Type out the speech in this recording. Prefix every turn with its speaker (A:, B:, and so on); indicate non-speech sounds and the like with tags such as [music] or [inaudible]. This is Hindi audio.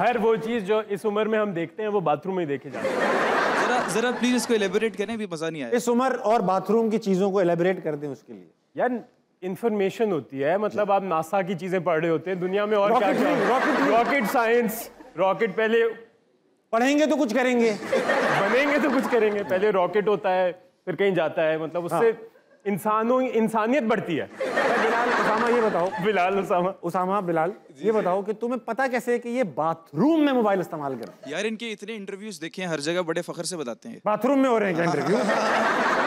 A: हर वो चीज़ जो इस उम्र में हम देखते हैं वो बाथरूम में ही देखे जाते हैं।
B: जरा जरा प्लीज़ इसको एलेबोरेट करें भी मज़ा नहीं आया।
C: इस उम्र और बाथरूम की चीज़ों को एलेबरेट कर दें उसके लिए।
A: यार इंफॉर्मेशन होती है मतलब आप नासा की चीज़ें पढ़ रहे होते हैं दुनिया में और क्या
C: Rocketry, rocketry।
A: Rocket science rocket पहले
C: पढ़ेंगे तो कुछ करेंगे।
A: बनेंगे तो कुछ करेंगे पहले रॉकेट होता है फिर कहीं जाता है मतलब उससे इंसानों इंसानियत बढ़ती है।
C: बिलाल उसामा ये बताओ।
A: बिलाल उसामा।
C: उसामा बिलाल ये बताओ कि तुम्हें पता कैसे है कि ये बाथरूम में मोबाइल इस्तेमाल कर?
B: यार इनके इतने इंटरव्यूज़ देखे हैं हर जगह बड़े फखर से बताते हैं।
C: बाथरूम में हो रहे हैं क्या इंटरव्यू [laughs]